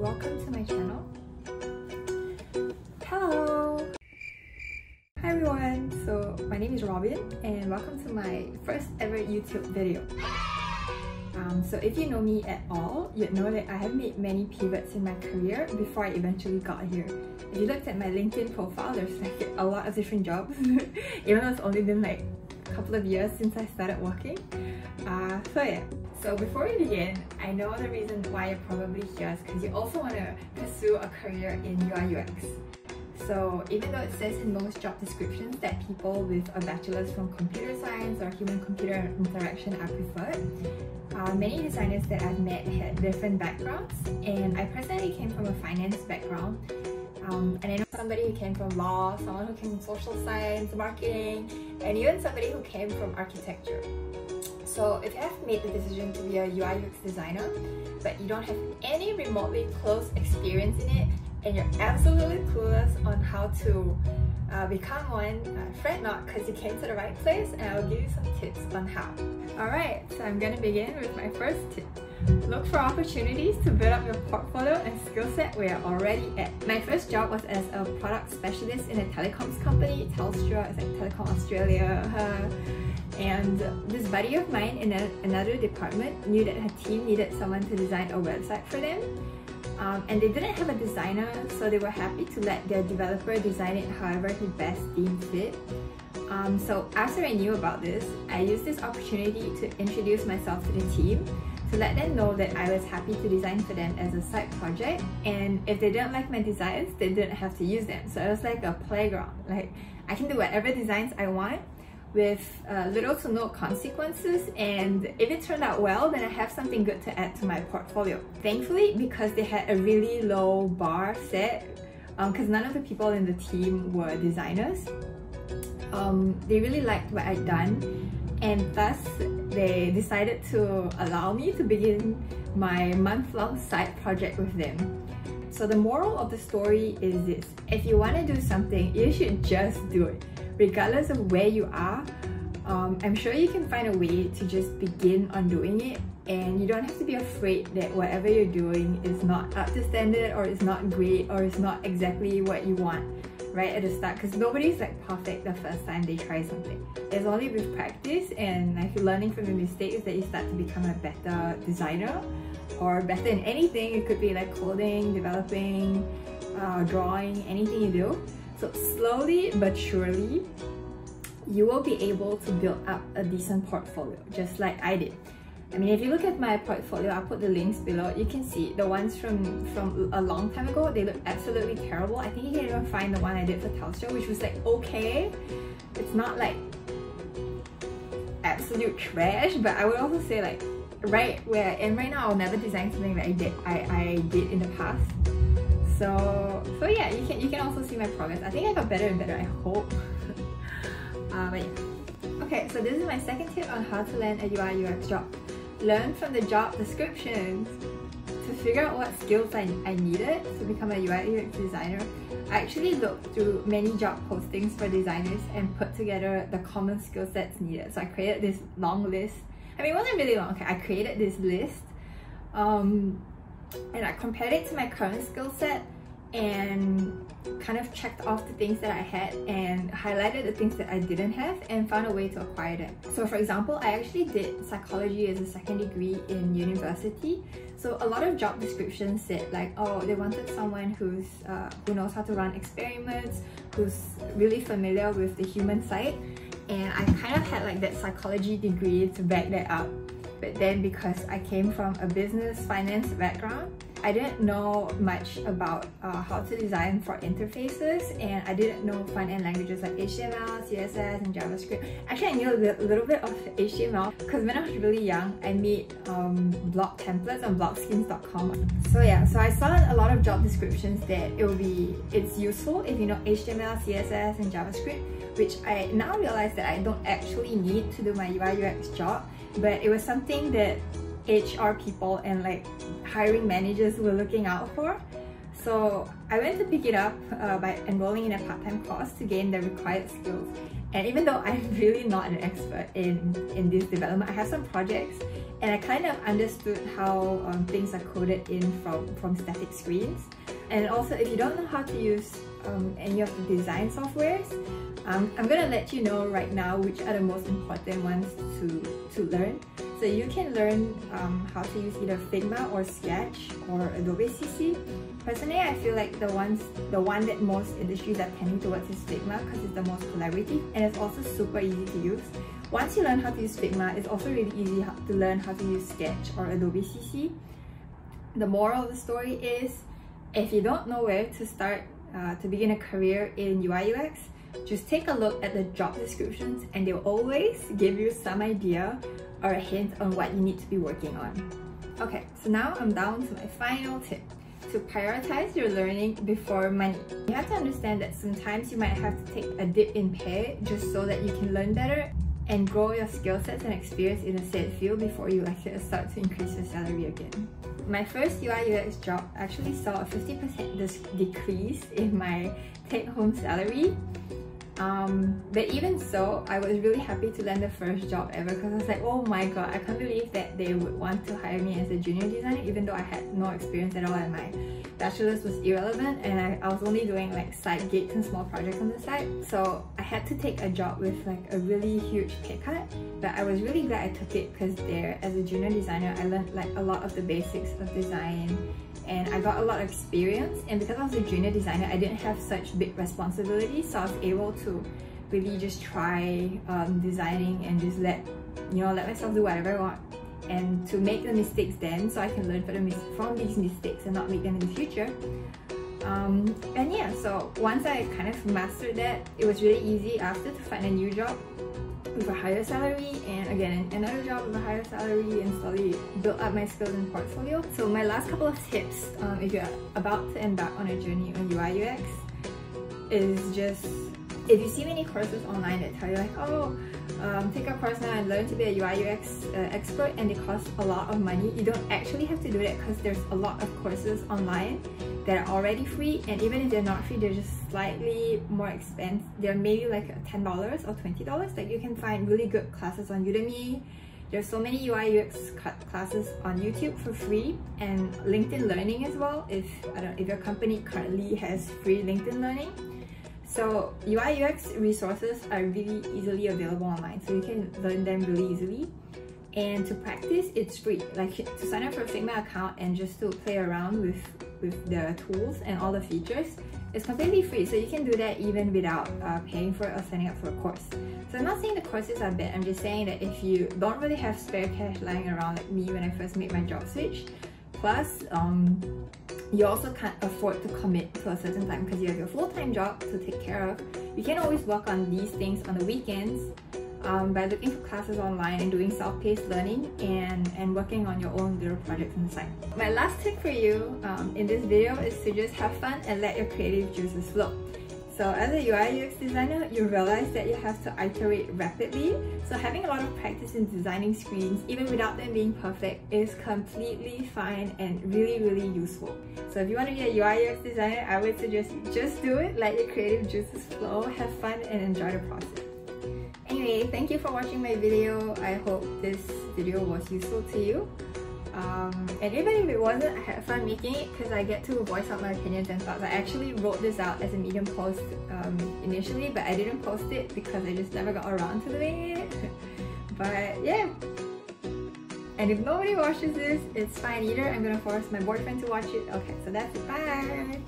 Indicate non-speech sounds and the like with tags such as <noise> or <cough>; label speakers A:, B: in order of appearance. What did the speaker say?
A: welcome to my channel. Hello! Hi everyone, so my name is Robyn and welcome to my first ever YouTube video. Um, so if you know me at all, you'd know that I have made many pivots in my career before I eventually got here. If you looked at my LinkedIn profile, there's like a lot of different jobs, <laughs> even though it's only been like a couple of years since I started working. Uh, so yeah. So before we begin, I know the reason why you're probably here is because you also want to pursue a career in UI UX. So even though it says in most job descriptions that people with a bachelor's from computer science or human-computer interaction are preferred, uh, many designers that I've met had different backgrounds and I personally came from a finance background um, and I know somebody who came from law, someone who came from social science, marketing, and even somebody who came from architecture. So if you have made the decision to be a UI UX designer, but you don't have any remotely close experience in it, and you're absolutely clueless on how to uh, become one, uh, fret not because you came to the right place and I'll give you some tips on how. Alright, so I'm gonna begin with my first tip. Look for opportunities to build up your portfolio and skill set where you're already at. My first job was as a product specialist in a telecoms company, Telstra, it's like Telecom Australia. Uh, and this buddy of mine in a, another department knew that her team needed someone to design a website for them. Um, and they didn't have a designer, so they were happy to let their developer design it however he best deemed fit. Um, so after I knew about this, I used this opportunity to introduce myself to the team to let them know that I was happy to design for them as a side project and if they didn't like my designs, they didn't have to use them. So it was like a playground. Like I can do whatever designs I want with uh, little to no consequences and if it turned out well then I have something good to add to my portfolio. Thankfully because they had a really low bar set because um, none of the people in the team were designers um, they really liked what I'd done and thus they decided to allow me to begin my month-long side project with them. So the moral of the story is this, if you want to do something, you should just do it regardless of where you are, um, I'm sure you can find a way to just begin on doing it and you don't have to be afraid that whatever you're doing is not up to standard or is not great or is not exactly what you want right at the start because nobody's like perfect the first time they try something. It's only with practice and like learning from your mistakes that you start to become a better designer or better in anything. It could be like coding, developing, uh, drawing, anything you do. So slowly but surely, you will be able to build up a decent portfolio, just like I did. I mean, if you look at my portfolio, I'll put the links below. You can see the ones from, from a long time ago, they look absolutely terrible. I think you can even find the one I did for Telstra, which was like okay. It's not like absolute trash, but I would also say like right where I am right now, I'll never design something that I did I, I did in the past. So, so yeah, you can you can also see my progress. I think I got better and better, I hope. <laughs> uh, but yeah. Okay, so this is my second tip on how to land a UI UX job. Learn from the job descriptions. To figure out what skills I, I needed to become a UI UX designer, I actually looked through many job postings for designers and put together the common skill sets needed. So I created this long list. I mean, it wasn't really long, okay, I created this list um, and I compared it to my current skill set and kind of checked off the things that I had and highlighted the things that I didn't have and found a way to acquire them. So for example, I actually did psychology as a second degree in university. So a lot of job descriptions said like, oh, they wanted someone who's uh, who knows how to run experiments, who's really familiar with the human side. And I kind of had like that psychology degree to back that up. But then because I came from a business finance background, I didn't know much about uh, how to design for interfaces and I didn't know front-end languages like HTML, CSS, and JavaScript. Actually, I knew a little bit of HTML because when I was really young, I made um, blog templates on blogskins.com. So yeah, so I saw a lot of job descriptions that it will be, it's useful if you know HTML, CSS, and JavaScript, which I now realize that I don't actually need to do my UI UX job but it was something that HR people and like hiring managers were looking out for. So I went to pick it up uh, by enrolling in a part-time course to gain the required skills. And even though I'm <laughs> really not an expert in, in this development, I have some projects and I kind of understood how um, things are coded in from, from static screens. And also, if you don't know how to use um, any of the design softwares, um, I'm gonna let you know right now which are the most important ones to, to learn. So you can learn um, how to use either Figma or Sketch or Adobe CC. Personally, I feel like the ones, the one that most industries are tending towards is Figma because it's the most collaborative and it's also super easy to use. Once you learn how to use Figma, it's also really easy to learn how to use Sketch or Adobe CC. The moral of the story is, if you don't know where to start uh, to begin a career in UI UX, just take a look at the job descriptions and they'll always give you some idea or a hint on what you need to be working on. Okay, so now I'm down to my final tip to prioritize your learning before money. You have to understand that sometimes you might have to take a dip in pay just so that you can learn better and grow your skill sets and experience in a said field before you actually start to increase your salary again. My first UI UX job actually saw a 50% decrease in my take-home salary um, but even so, I was really happy to land the first job ever because I was like, oh my god, I can't believe that they would want to hire me as a junior designer even though I had no experience at all and my bachelor's was irrelevant and I, I was only doing like side gigs and small projects on the side. So I had to take a job with like a really huge pay cut but I was really glad I took it because there, as a junior designer, I learned like a lot of the basics of design and I got a lot of experience. And because I was a junior designer I didn't have such big responsibilities so I was able to really just try um, designing and just let you know let myself do whatever I want and to make the mistakes then so I can learn from, from these mistakes and not make them in the future. Um, and yeah so once I kind of mastered that it was really easy after to find a new job with a higher salary and again another job with a higher salary and slowly build up my skills and portfolio. So my last couple of tips um, if you're about to embark on a journey on UI UX is just if you see many courses online that tell you like oh um, take a course now and learn to be a UI UX uh, expert and they cost a lot of money you don't actually have to do that because there's a lot of courses online that are already free and even if they're not free they're just slightly more expensive they're maybe like $10 or $20 like you can find really good classes on Udemy. There's so many UI UX classes on YouTube for free and LinkedIn Learning as well if I don't if your company currently has free LinkedIn Learning. So UI UX resources are really easily available online so you can learn them really easily. And to practice it's free. Like to sign up for a Figma account and just to play around with with the tools and all the features it's completely free so you can do that even without uh, paying for it or signing up for a course. So I'm not saying the courses are bad I'm just saying that if you don't really have spare cash lying around like me when I first made my job switch plus um, you also can't afford to commit to a certain time because you have your full-time job to take care of you can always work on these things on the weekends um, by looking for classes online and doing self-paced learning and, and working on your own little projects on the side. My last tip for you um, in this video is to just have fun and let your creative juices flow. So as a UI UX designer, you realize that you have to iterate rapidly. So having a lot of practice in designing screens, even without them being perfect, is completely fine and really, really useful. So if you want to be a UI UX designer, I would suggest just do it, let your creative juices flow, have fun and enjoy the process. Anyway, thank you for watching my video. I hope this video was useful to you. Um, and even if it wasn't, I had fun making it because I get to voice out my opinions and thoughts. I actually wrote this out as a Medium post um, initially, but I didn't post it because I just never got around to doing it. <laughs> but yeah. And if nobody watches this, it's fine either. I'm gonna force my boyfriend to watch it. Okay, so that's it. Bye!